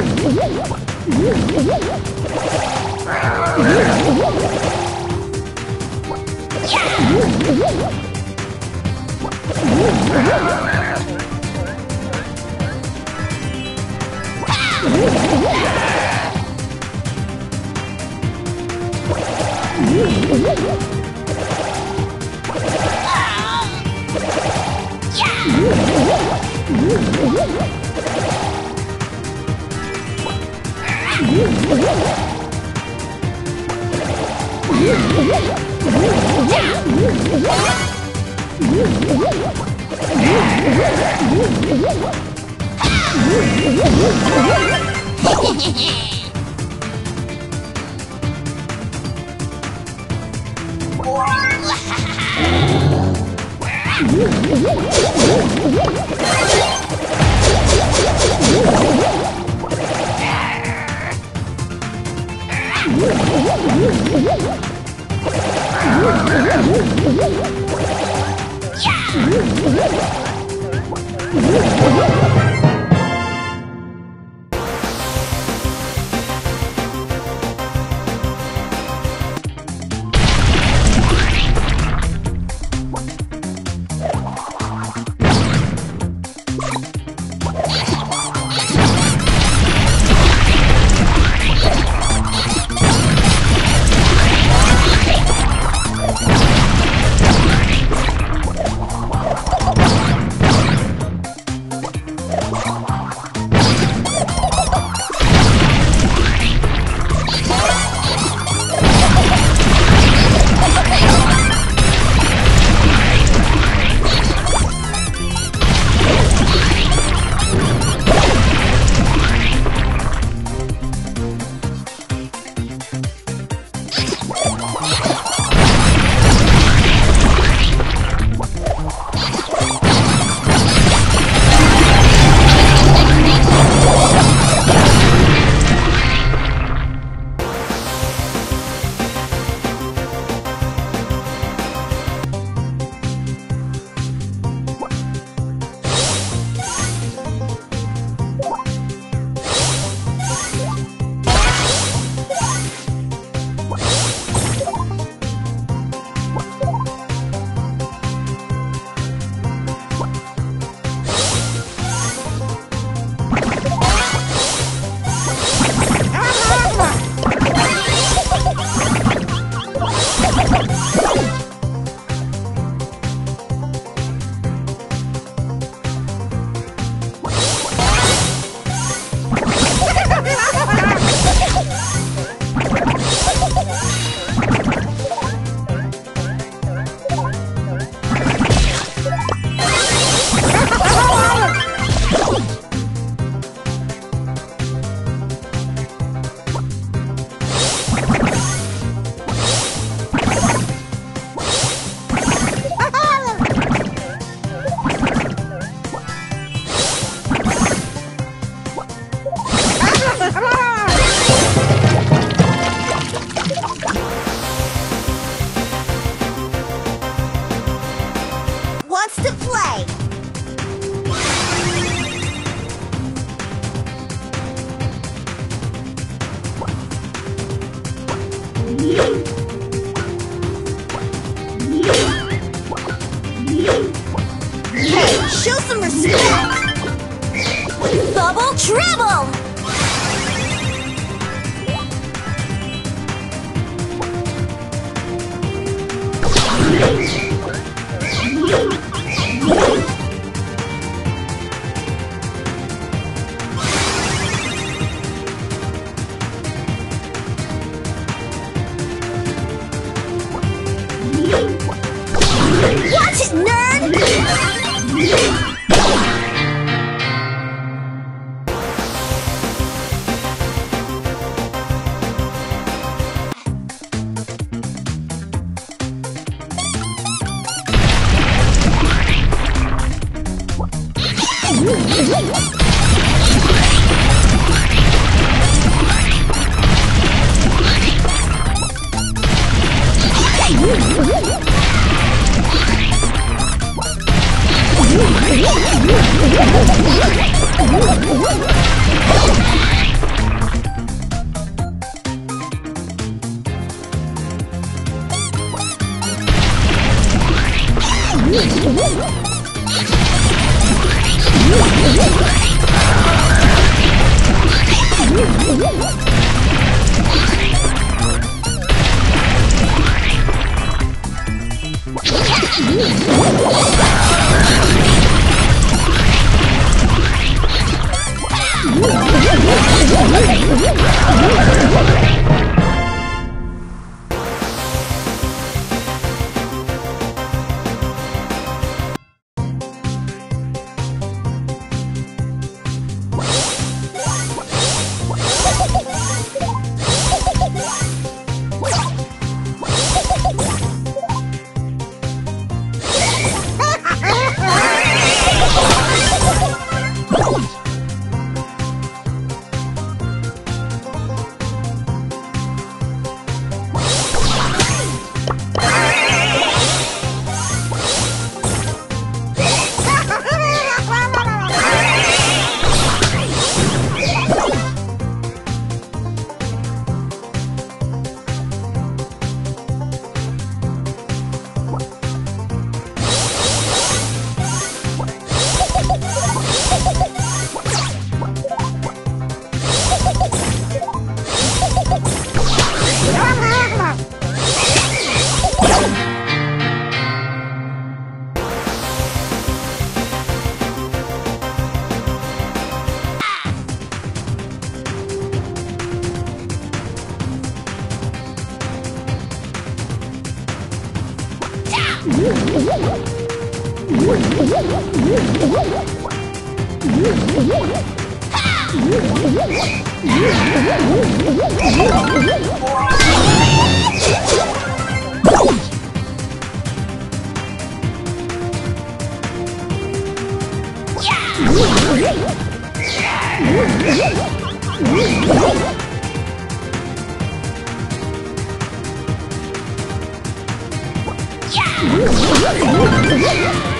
Yeah! Wants Yeah! Play. Hey, show some respect. Bubble treble. Watch what, nerd? Woo! Woo! Yeah!